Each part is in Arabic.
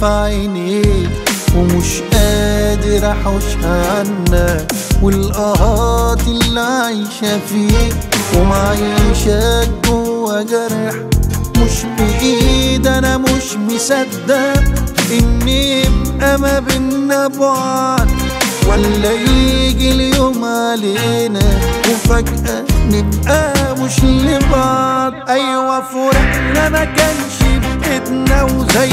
في عينيك ومش قادر أحوشها عنك. والقهات اللي عايشة فيك ومعيشك جوا جرح. مش بإيد أنا مش مصدق إن يبقى ما بينا بعد ولا يجي اليوم علينا وفجأة نبقى مش لبعض. أيوة فرقنا ما كانش بإيدنا وزي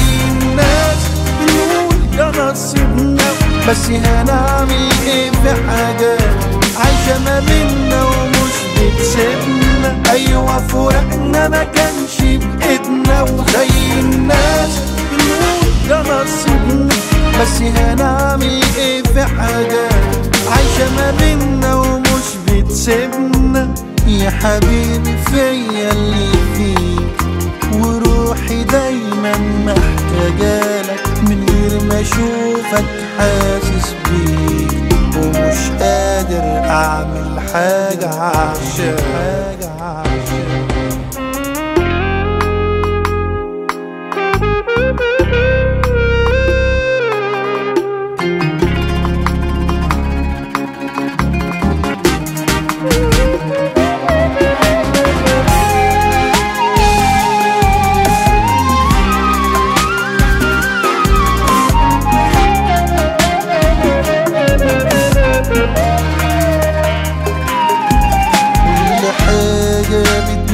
بس هنعمل إيه في حاجة. عايشة ما بينا ومش بتسيبنا. أيوة فرقنا ما كانش بإيدنا. وزي الناس بنقول يا نصيبنا بس هنعمل إيه في حاجة. عايشة ما بينا ومش بتسيبنا. يا حبيبي فيا اللي فيك. وروحي دايما محتاجالك من غير ما اشوفك حاسس بيك ومش قادر أعمل حاجة عشان عشان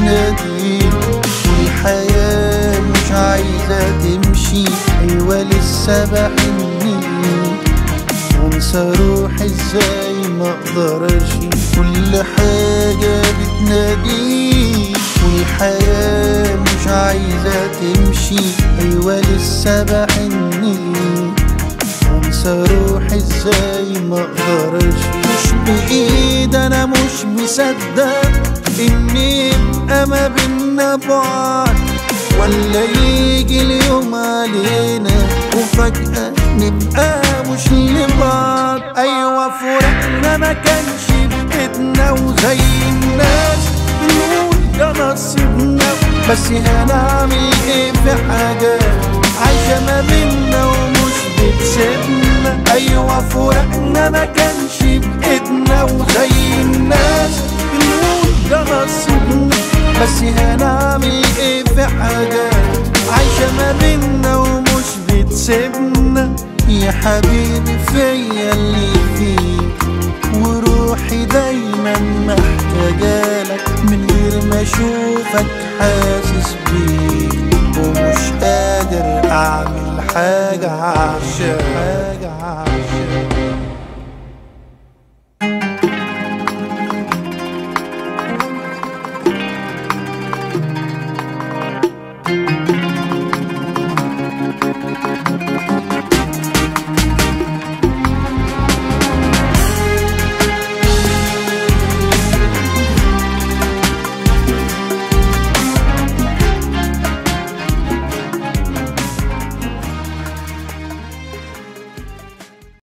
بتناديك والحياة مش عايزة تمشي. أيوة لسه بحني. وانسى روحي إزاي ما أقدرش. كل حاجة بتناديك والحياة مش عايزة تمشي. أيوة لسه بحني. روحي إزاي ما أقدرش؟ مش بإيد أنا مش مصدق ان يبقى ما بينا بعد ولا يجي اليوم علينا وفجأة نبقى مش لبعض. أيوه فرقنا ما كانش بإيدنا وزي الناس بنقول يا نصيبنا بس هنعمل إيه في حاجة عايشة ما بينا ومش بتسيبنا أيوه فرقنا ما كانش بإيدنا. وزي الناس بنقول يا نصيبنا بس هنعمل إيه في حاجة عايشة ما بينا ومش بتسيبنا. يا حبيبي فيا اللي فيك. وروحي دايما محتاجالك من غير ما أشوفك حاسس بيك. ومش قادر أعمل حاجة عشان حاجة. عشان